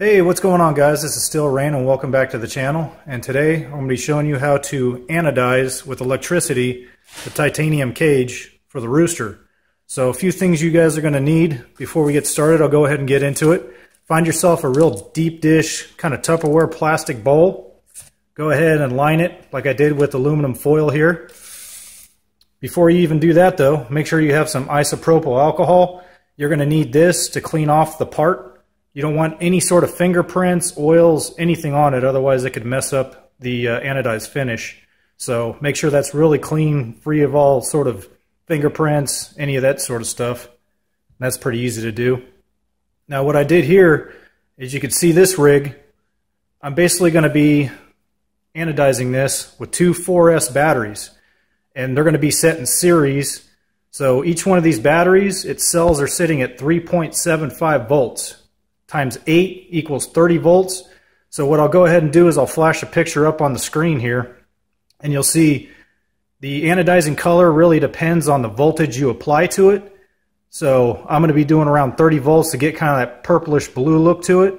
Hey, what's going on guys? This is Steel Rain and welcome back to the channel. And today I'm going to be showing you how to anodize with electricity the titanium cage for the rooster. So a few things you guys are going to need before we get started. I'll go ahead and get into it. Find yourself a real deep dish kind of Tupperware plastic bowl. Go ahead and line it like I did with aluminum foil here. Before you even do that though, make sure you have some isopropyl alcohol. You're going to need this to clean off the part you don't want any sort of fingerprints, oils, anything on it. Otherwise, it could mess up the uh, anodized finish. So make sure that's really clean, free of all sort of fingerprints, any of that sort of stuff. That's pretty easy to do. Now what I did here is you can see this rig. I'm basically going to be anodizing this with two 4S batteries. And they're going to be set in series. So each one of these batteries, its cells are sitting at 3.75 volts times 8 equals 30 volts. So what I'll go ahead and do is I'll flash a picture up on the screen here and you'll see the anodizing color really depends on the voltage you apply to it. So I'm going to be doing around 30 volts to get kind of that purplish blue look to it.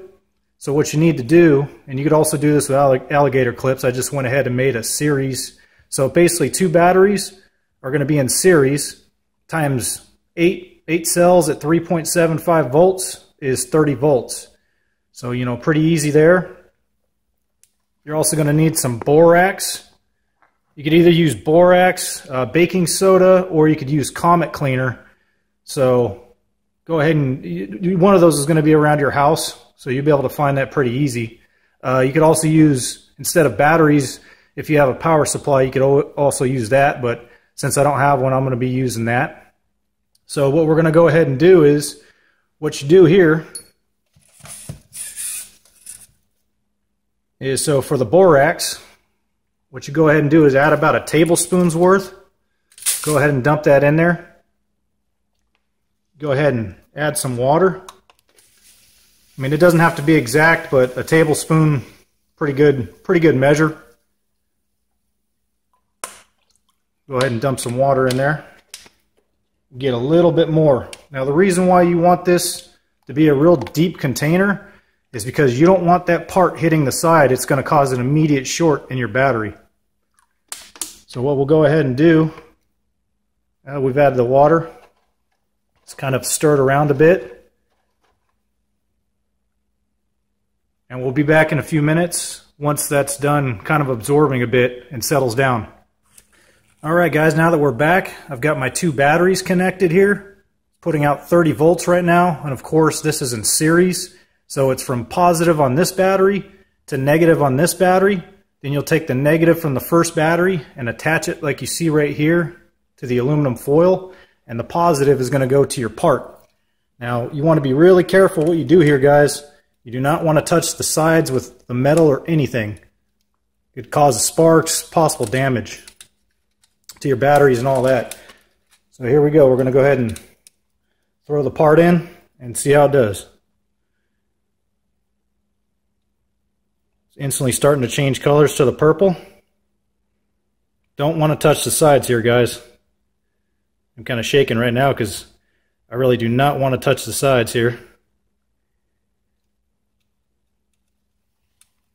So what you need to do, and you could also do this with alligator clips, I just went ahead and made a series. So basically two batteries are going to be in series times eight, eight cells at 3.75 volts is 30 volts. So, you know, pretty easy there. You're also going to need some borax. You could either use borax, uh, baking soda, or you could use Comet Cleaner. So go ahead and one of those is going to be around your house, so you'll be able to find that pretty easy. Uh, you could also use, instead of batteries, if you have a power supply, you could also use that, but since I don't have one, I'm going to be using that. So what we're going to go ahead and do is what you do here is so for the borax, what you go ahead and do is add about a tablespoon's worth. Go ahead and dump that in there. Go ahead and add some water. I mean, it doesn't have to be exact, but a tablespoon, pretty good, pretty good measure. Go ahead and dump some water in there get a little bit more. Now the reason why you want this to be a real deep container is because you don't want that part hitting the side. It's going to cause an immediate short in your battery. So what we'll go ahead and do, uh, we've added the water. It's kind of stirred around a bit. And we'll be back in a few minutes once that's done kind of absorbing a bit and settles down. All right, guys, now that we're back, I've got my two batteries connected here, putting out 30 volts right now. And of course, this is in series. So it's from positive on this battery to negative on this battery. Then you'll take the negative from the first battery and attach it like you see right here to the aluminum foil. And the positive is going to go to your part. Now, you want to be really careful what you do here, guys. You do not want to touch the sides with the metal or anything. It causes sparks, possible damage to your batteries and all that. So here we go. We're going to go ahead and throw the part in and see how it does. It's instantly starting to change colors to the purple. Don't want to touch the sides here, guys. I'm kind of shaking right now because I really do not want to touch the sides here.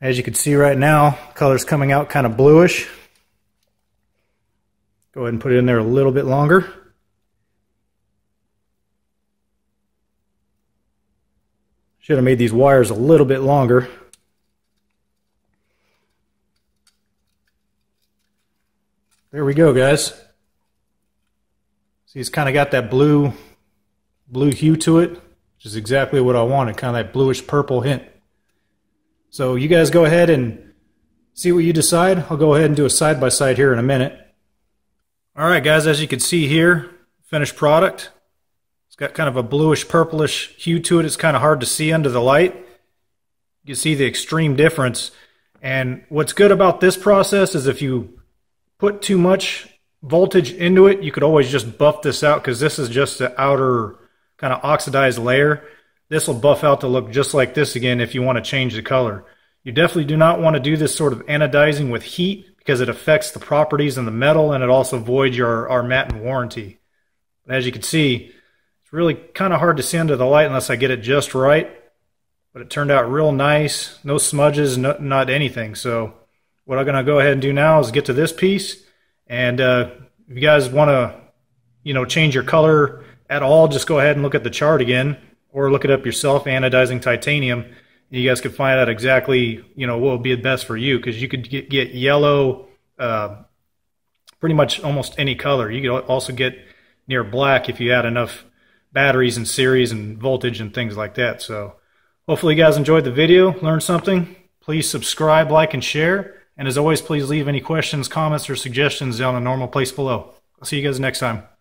As you can see right now, color's coming out kind of bluish. Go ahead and put it in there a little bit longer. Should have made these wires a little bit longer. There we go, guys. See, it's kind of got that blue, blue hue to it, which is exactly what I wanted, kind of that bluish purple hint. So you guys go ahead and see what you decide. I'll go ahead and do a side-by-side -side here in a minute. All right, guys, as you can see here, finished product. It's got kind of a bluish purplish hue to it. It's kind of hard to see under the light. You see the extreme difference. And what's good about this process is if you put too much voltage into it, you could always just buff this out because this is just the outer kind of oxidized layer. This will buff out to look just like this again if you want to change the color. You definitely do not want to do this sort of anodizing with heat because it affects the properties in the metal and it also voids your Armattan warranty. But as you can see, really kind of hard to see under the light unless I get it just right. but it turned out real nice. No smudges, no, not anything. So what I'm going to go ahead and do now is get to this piece. And uh, if you guys want to, you know, change your color at all, just go ahead and look at the chart again or look it up yourself, anodizing titanium. You guys can find out exactly, you know, what would be the best for you because you could get, get yellow, uh, pretty much almost any color. You could also get near black if you had enough batteries and series and voltage and things like that. So hopefully you guys enjoyed the video, learned something. Please subscribe, like, and share. And as always, please leave any questions, comments, or suggestions down in the normal place below. I'll see you guys next time.